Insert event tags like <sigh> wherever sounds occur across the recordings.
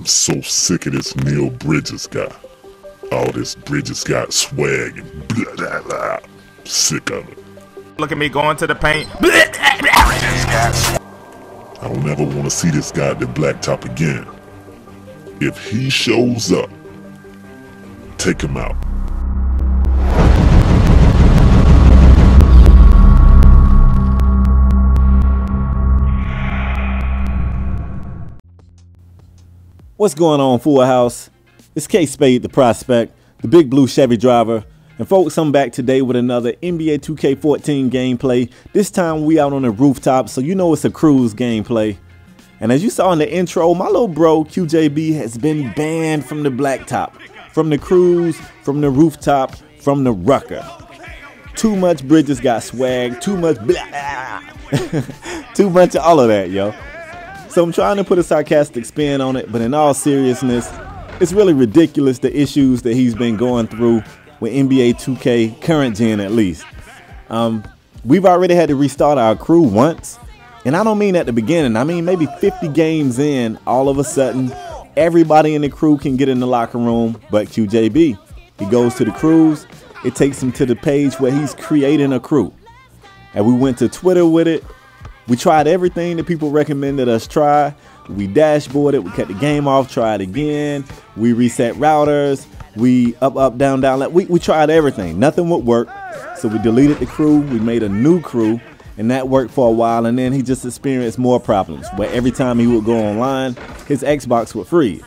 I'm so sick of this Neil Bridges guy. All this Bridges got swag and blah blah blah. Sick of it. Look at me going to the paint. I don't ever want to see this guy at the blacktop again. If he shows up, take him out. What's going on, Full House? It's K Spade, the prospect, the big blue Chevy driver. And folks, I'm back today with another NBA 2K14 gameplay. This time we out on the rooftop, so you know it's a crews gameplay. And as you saw in the intro, my little bro QJB has been banned from the blacktop, from the crews, from the rooftop, from the rucker. Too much Bridges got swag, too much blah, <laughs> too much all of that, yo. So I'm trying to put a sarcastic spin on it, but in all seriousness, it's really ridiculous the issues that he's been going through with NBA 2K, current gen at least. Um, we've already had to restart our crew once, and I don't mean at the beginning. I mean maybe 50 games in, all of a sudden, everybody in the crew can get in the locker room but QJB. He goes to the crews, it takes him to the page where he's creating a crew. And we went to Twitter with it, we tried everything that people recommended us try. We dashboarded, we cut the game off, tried again. We reset routers, we up, up, down, down. We, we tried everything. Nothing would work. So we deleted the crew, we made a new crew, and that worked for a while. And then he just experienced more problems where every time he would go online, his Xbox would freeze.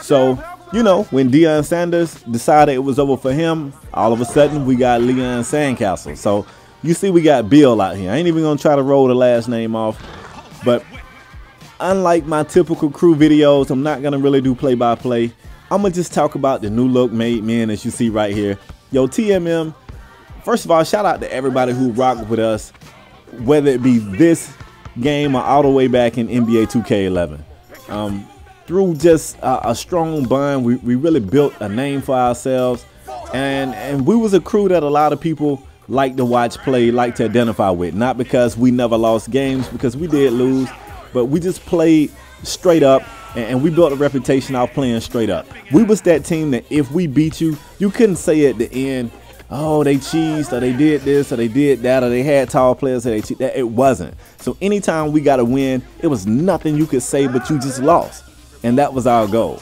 So, you know, when Deion Sanders decided it was over for him, all of a sudden we got Leon Sandcastle. So you see we got Bill out here. I ain't even gonna try to roll the last name off. But unlike my typical crew videos, I'm not gonna really do play by play. I'm gonna just talk about the new look made men as you see right here. Yo, TMM, first of all, shout out to everybody who rocked with us, whether it be this game or all the way back in NBA 2K11. Um, through just a, a strong bond, we, we really built a name for ourselves. And, and we was a crew that a lot of people like to watch play, like to identify with. Not because we never lost games, because we did lose, but we just played straight up and, we built a reputation off playing straight up. We was that team that if we beat you, you couldn't say at the end, oh, they cheesed or they did this or they did that or they had tall players or they cheat. That it wasn't. So anytime we got a win, it was nothing you could say but you just lost. And that was our goal.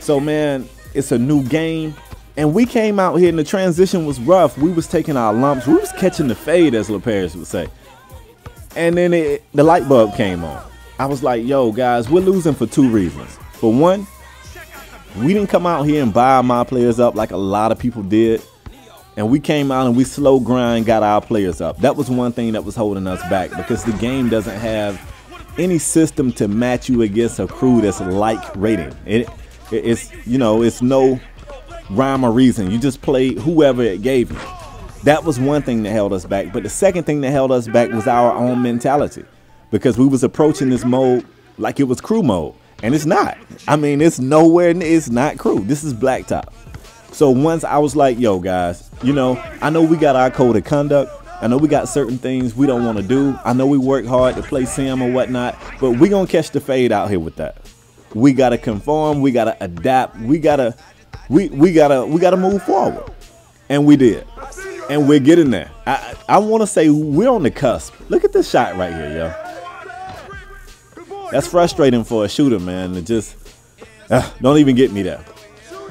So man, it's a new game. And we came out here and the transition was rough. We was taking our lumps. We was catching the fade, as LaParis would say. And then it, the light bulb came on. I was like, yo, guys, we're losing for two reasons. For one, we didn't come out here and buy my players up like a lot of people did. And we came out and we slow grind got our players up. That was one thing that was holding us back because the game doesn't have any system to match you against a crew that's like rating. It, it's, you know, it's no rhyme or reason. You just played whoever it gave you. That was one thing that held us back. But the second thing that held us back was our own mentality. Because we was approaching this mode like it was crew mode. And it's not. I mean, it's nowhere, it's not crew. This is blacktop. So once I was like, yo, guys, you know, I know we got our code of conduct. I know we got certain things we don't want to do. I know we work hard to play sim or whatnot, but we gonna catch the fade out here with that. We gotta conform, we gotta adapt, we gotta we we gotta we gotta move forward, and we did, and we're getting there. I I want to say we're on the cusp. Look at this shot right here, yo. That's frustrating for a shooter, man. It just uh, don't even get me there.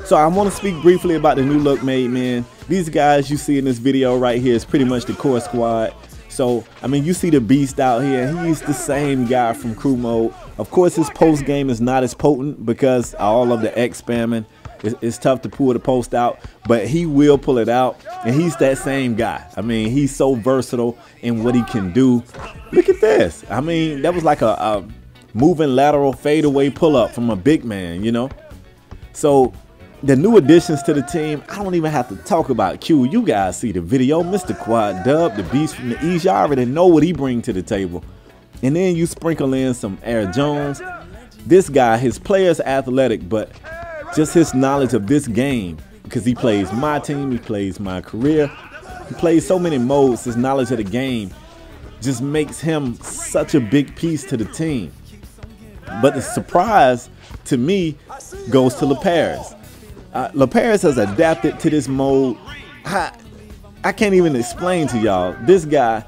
So I want to speak briefly about the new look made man. These guys you see in this video right here is pretty much the core squad. So, I mean, you see the beast out here. He's the same guy from crew mode. Of course, his post game is not as potent because all of the X spamming it's, it's, tough to pull the post out, but he will pull it out, and he's that same guy. I mean, he's so versatile in what he can do. Look at this. I mean, that was like a, a moving lateral fadeaway pull up from a big man, you know. So the new additions to the team, I don't even have to talk about Q. You guys see the video, Mr. Quad Dub, the beast from the East. You already know what he bring to the table. And then you sprinkle in some Air Jones. This guy, his player's athletic, but just his knowledge of this game because he plays my team, he plays my career, he plays so many modes. His knowledge of the game just makes him such a big piece to the team. But the surprise to me goes to LaParis. Uh, LaParis has adapted to this mode. I, I can't even explain to y'all. This guy,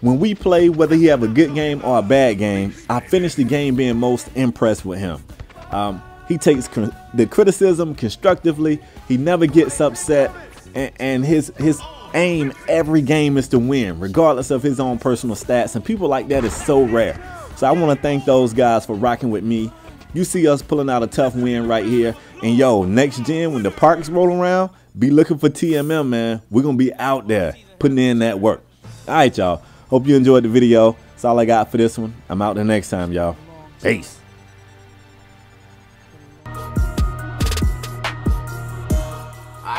when we play, whether he have a good game or a bad game, I finish the game being most impressed with him. Um, he takes the criticism constructively. He never gets upset, and, and his his aim every game is to win, regardless of his own personal stats. And people like that is so rare. So I want to thank those guys for rocking with me. You see us pulling out a tough win right here. And yo, next gen, when the parks roll around, be looking for TMM, man. We're going to be out there putting in that work. All right, y'all. Hope you enjoyed the video. That's all I got for this one. I'm out the next time, y'all. Peace.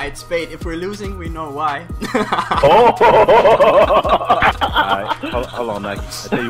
Alright, Spade, if we're losing, we know why. <laughs> oh! <laughs> Alright, hold, hold on, Nike. I tell you